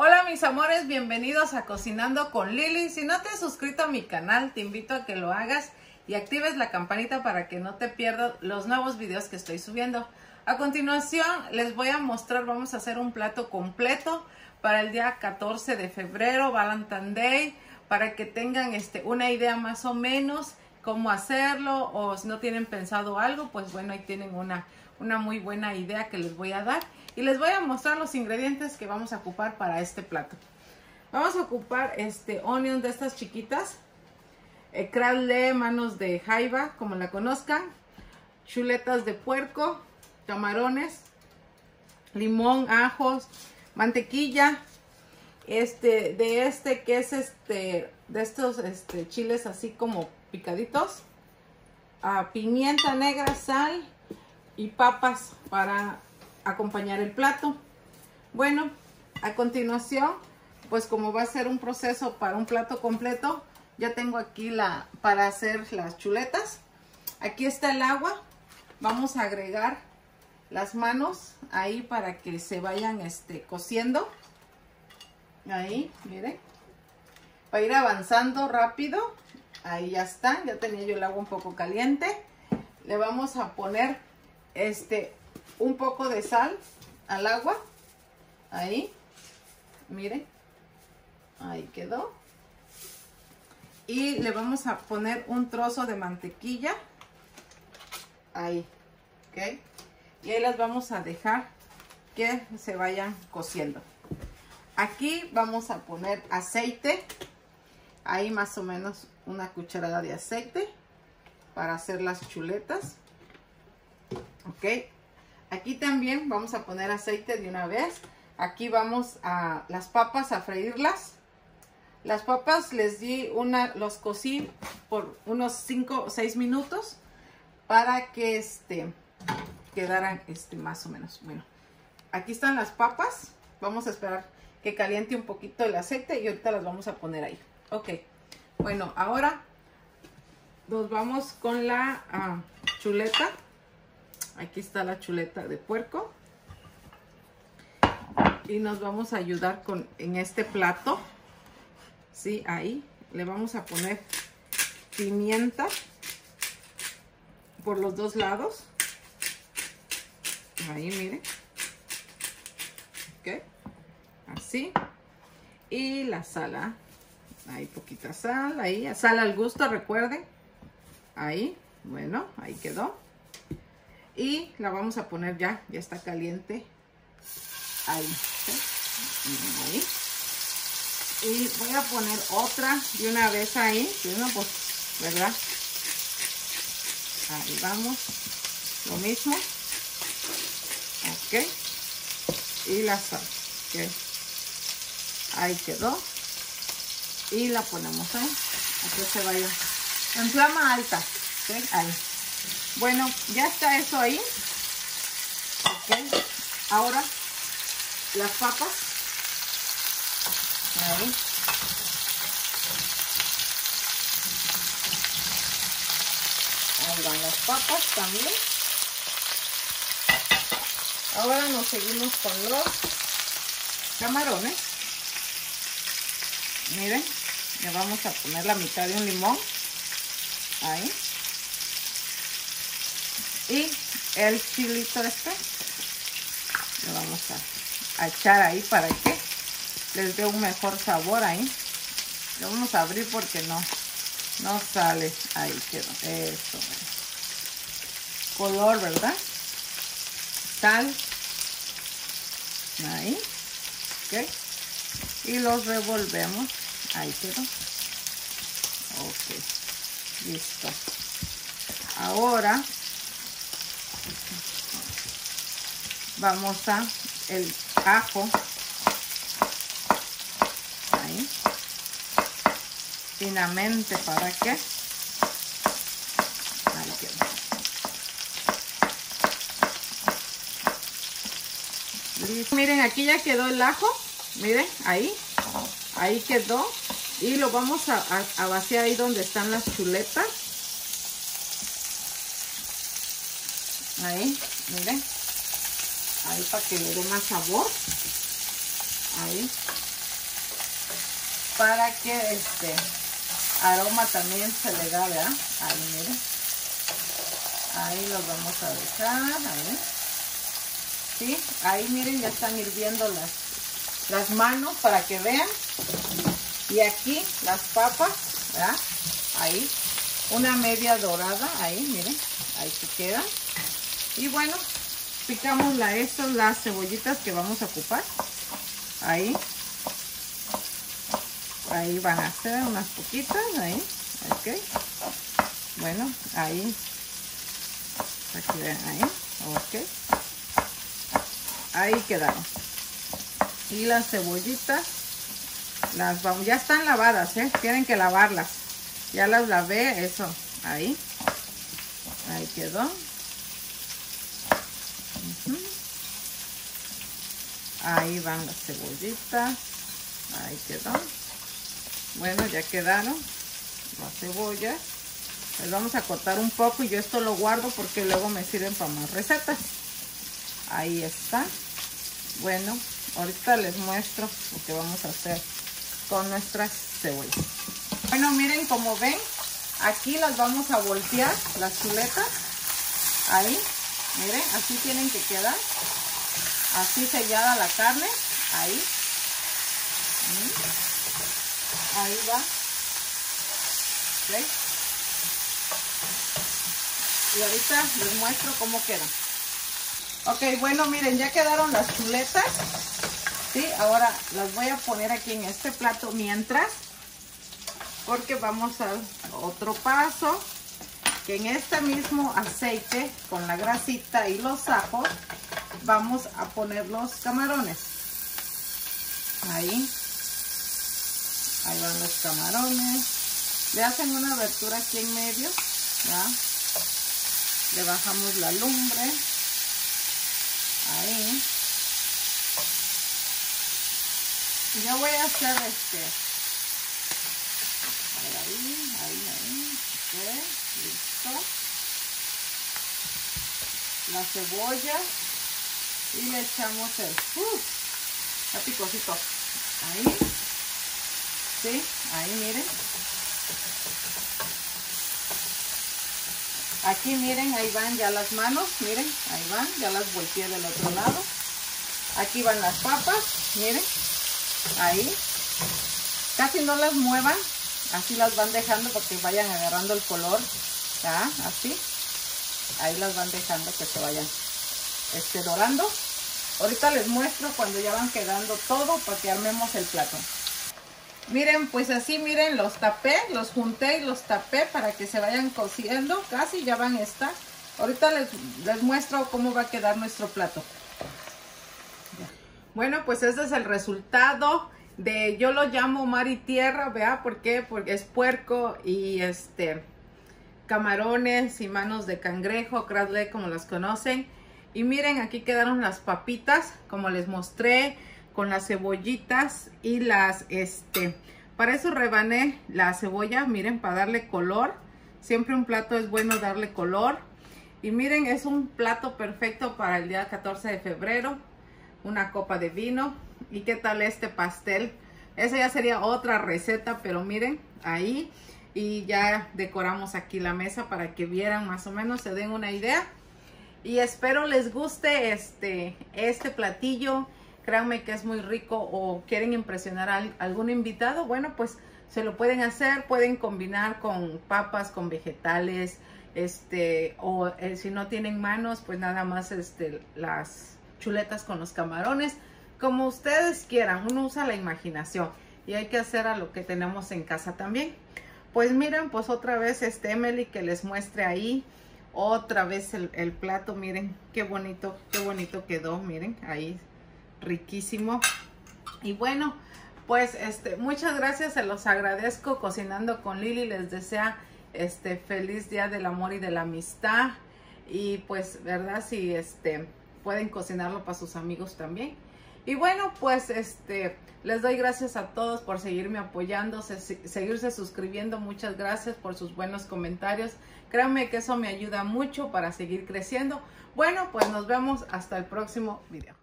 Hola mis amores, bienvenidos a Cocinando con Lili. Si no te has suscrito a mi canal, te invito a que lo hagas y actives la campanita para que no te pierdas los nuevos videos que estoy subiendo. A continuación les voy a mostrar, vamos a hacer un plato completo para el día 14 de febrero, Valentine Day, para que tengan este, una idea más o menos cómo hacerlo o si no tienen pensado algo, pues bueno, ahí tienen una, una muy buena idea que les voy a dar y les voy a mostrar los ingredientes que vamos a ocupar para este plato. Vamos a ocupar este onion de estas chiquitas, eh, manos de jaiba, como la conozcan, chuletas de puerco, camarones, limón, ajos, mantequilla, este, de este que es este, de estos este, chiles así como picaditos, ah, pimienta negra, sal y papas para acompañar el plato. Bueno, a continuación, pues como va a ser un proceso para un plato completo, ya tengo aquí la para hacer las chuletas. Aquí está el agua. Vamos a agregar las manos ahí para que se vayan este, cociendo. Ahí, miren. Va a ir avanzando rápido. Ahí ya está. Ya tenía yo el agua un poco caliente. Le vamos a poner este un poco de sal al agua. Ahí. Miren. Ahí quedó. Y le vamos a poner un trozo de mantequilla. Ahí. ¿Ok? Y ahí las vamos a dejar que se vayan cociendo. Aquí vamos a poner aceite. Ahí más o menos una cucharada de aceite para hacer las chuletas. Ok. Aquí también vamos a poner aceite de una vez. Aquí vamos a las papas a freírlas. Las papas les di una, los cocí por unos 5 o 6 minutos para que este, quedaran este, más o menos. Bueno, aquí están las papas. Vamos a esperar que caliente un poquito el aceite y ahorita las vamos a poner ahí. Ok, bueno, ahora nos vamos con la uh, chuleta. Aquí está la chuleta de puerco. Y nos vamos a ayudar con en este plato. Sí, ahí. Le vamos a poner pimienta por los dos lados. Ahí, miren. Ok. Así. Y la sal. ¿ah? Ahí poquita sal. Ahí. Sal al gusto, recuerden. Ahí. Bueno, ahí quedó. Y la vamos a poner ya. Ya está caliente. Ahí. Ahí. Y voy a poner otra de una vez ahí. Bueno, pues, ¿verdad? Ahí vamos. Lo mismo. Ok. Y la sal. Ok. Ahí quedó. Y la ponemos ahí. Aquí se vaya. En flama alta. Ok. Ahí. Bueno, ya está eso ahí. Ahora, las papas. Ahí. Ahí van las papas también. Ahora nos seguimos con los camarones. Miren, le vamos a poner la mitad de un limón. Ahí. Y el chilito este. Lo vamos a, echar ahí para que les dé un mejor sabor ahí. Lo vamos a abrir porque no, no sale. Ahí quedó. Eso. Color, ¿verdad? Sal. Ahí. Ok. Y los revolvemos. Ahí quedó. Ok. Listo. Ahora vamos a el ajo. Ahí. Finamente para que ahí quedó. Miren aquí ya quedó el ajo. Miren ahí. Ahí quedó. Y lo vamos a, a, a vaciar ahí donde están las chuletas ahí miren ahí para que le dé más sabor ahí para que este aroma también se le da, ¿verdad? Ahí, miren. Ahí los vamos a dejar, ahí. ¿Sí? Ahí miren, ya están hirviendo las, manos para que vean. Y aquí las papas, ¿verdad? Ahí. Una media dorada, ahí, miren. Ahí se quedan. Y bueno, picamos la, estas, las cebollitas que vamos a ocupar. Ahí. Ahí van a ser unas poquitas, ahí. Ok. Bueno, ahí. Aquí ven, ahí. Ok. Ahí quedaron. Y las cebollitas, las vamos, ya están lavadas, ¿eh? Tienen que lavarlas. Ya las lavé, eso, ahí. Ahí quedó. Ahí van las cebollitas. Ahí quedó. Bueno, ya quedaron las cebollas. Les vamos a cortar un poco y yo esto lo guardo porque luego me sirven para más recetas. Ahí está. Bueno, ahorita les muestro lo que vamos a hacer con nuestras cebollas. Bueno, miren como ven, aquí las vamos a voltear, las chuletas. Ahí, miren, así tienen que quedar. Así sellada la carne. Ahí. Ahí va. Y ahorita les muestro cómo quedan. Ok, bueno, miren, ya quedaron las chuletas. Sí, ahora las voy a poner aquí en este plato mientras. Porque vamos a otro paso. Que en este mismo aceite, con la grasita y los ajos, vamos a poner los camarones. Ahí. Ahí van los camarones. Le hacen una abertura aquí en medio. ¿ya? Le bajamos la lumbre. Ahí. Yo voy a hacer este. Ahí, ahí, La cebolla. Y le echamos el... Uh, picosito. Ahí. ¿Sí? Ahí miren. Aquí miren, ahí van ya las manos, miren, ahí van, ya las volteé del otro lado. Aquí van las papas, miren, ahí. Casi no las muevan, así las van dejando porque vayan agarrando el color, Así. Ahí las van dejando que se vayan este, dorando. Ahorita les muestro cuando ya van quedando todo para que armemos el plato. Miren, pues así, miren, los tapé, los junté y los tapé para que se vayan cociendo. Casi ya van a. Ahorita les, les muestro cómo va a quedar nuestro plato. Bueno, pues este es el resultado de, yo lo llamo mar y tierra, ¿vea? ¿Por qué? Porque es puerco y este, camarones y manos de cangrejo, cradle como las conocen. Y miren, aquí quedaron las papitas, como les mostré con las cebollitas y las, este, para eso rebané la cebolla, miren, para darle color. Siempre un plato es bueno darle color. Y miren, es un plato perfecto para el día 14 de febrero. Una copa de vino. ¿Y qué tal este pastel? Esa ya sería otra receta, pero miren, ahí. Y ya decoramos aquí la mesa para que vieran más o menos, se den una idea. Y espero les guste este, este platillo créanme que es muy rico o quieren impresionar a algún invitado, bueno, pues se lo pueden hacer, pueden combinar con papas, con vegetales, este, o eh, si no tienen manos, pues nada más este, las chuletas con los camarones, como ustedes quieran, uno usa la imaginación y hay que hacer a lo que tenemos en casa también. Pues miren, pues otra vez este Emily que les muestre ahí, otra vez el, plato, miren qué bonito, qué bonito quedó, miren, ahí riquísimo. Y bueno, pues este, muchas gracias, se los agradezco. Cocinando con Lili les desea este feliz día del amor y de la amistad. Y pues, ¿verdad? Si este pueden cocinarlo para sus amigos también. Y bueno, pues este les doy gracias a todos por seguirme apoyando, seguirse suscribiendo. Muchas gracias por sus buenos comentarios. Créanme que eso me ayuda mucho para seguir creciendo. Bueno, pues nos vemos hasta el próximo video.